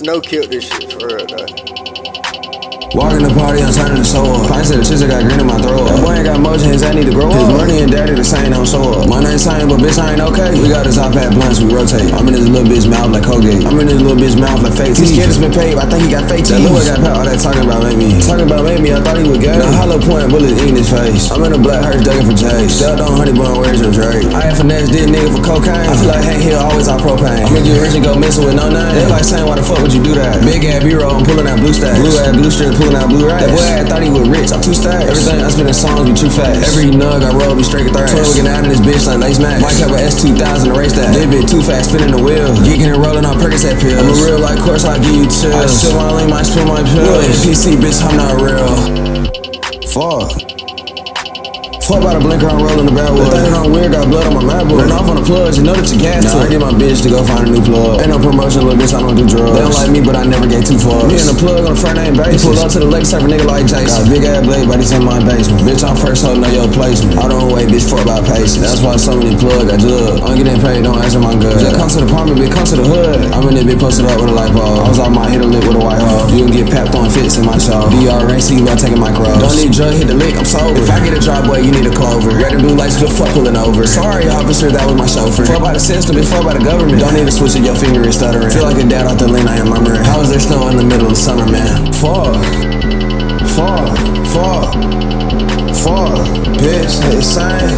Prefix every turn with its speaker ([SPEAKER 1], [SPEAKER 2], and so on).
[SPEAKER 1] No killed this shit for real though.
[SPEAKER 2] Walking the party, I'm turning the show up. I said the shit got green in my throat. That boy ain't got motion, his I need to grow up. His money and daddy the same, don't show up. My name's Same, but bitch, I ain't okay. We got this top hat blunts, we rotate. I'm in this little bitch mouth like Colgate. I'm in this little bitch mouth like fake. This kid has been paid, but I think he got fake. That little got power, all that talking about made me. Talking about made me, I thought he was gay. Now hollow point bullet eating his face. I'm in a black hearse ducking for J's. Still don't honey bun, where's your Drake? I ain't finesse this nigga for cocaine. I feel like Hank Hill always on propane. I'ma get rich and go missing with no name. They like saying, why the fuck would you do that? Big ass B-roll, I'm pulling out blue stacks. Blue ass blue strip, pulling out blue racks. That boy I thought he was rich, I'm too stacks. Everything I spend in songs be too fast. Every nug I roll be straight thrash. Twin looking out in this bitch like lace max. Might have a S2000 to race that. They bit too fast, spinning the wheel. Geeking and rolling on Percocet pills. I'm a real life course, I give you chills. I my lean, might spill my pills. PC, bitch, I'm not real. Fuck. Fuck by the blinker, I'm rolling the. The thing I'm weird, got blood on my MacBook. Ran off on the plugs, you know that you gas nah, I get my bitch to go find a new plug. Ain't no promotion, little bitch, I don't do drugs. They don't like me, but I never get too far. Me and the plug on the front name basis. Pull up to the lake, serve a nigga like Jason. Got a big ass blade, but he's in my basement. Bitch, I'm first holding know your placement. I don't wait, bitch, fuck about patience. That's why so many plug I jug. I'm getting paid, don't answer my good. Just come to the apartment, bitch, come to the hood. I'm in this bitch posted up with a light bulb. I was out my hit a with a white hole. You get papped on fits in my show. DR ain't see you about taking my cross. Don't need drug, hit the lick, I'm sober. If I get a job, boy, you need a clover. Red and blue lights, good fuck pulling over. Sorry, officer, that was my chauffeur. Fuck by the system, be fuck by the government. Don't need to switch it, your finger is stuttering. Feel like a dad off the lane, I am murmuring. How is there snow in the middle of summer, man? Fuck. Fuck. Fuck. Fuck. Bitch, it's insane.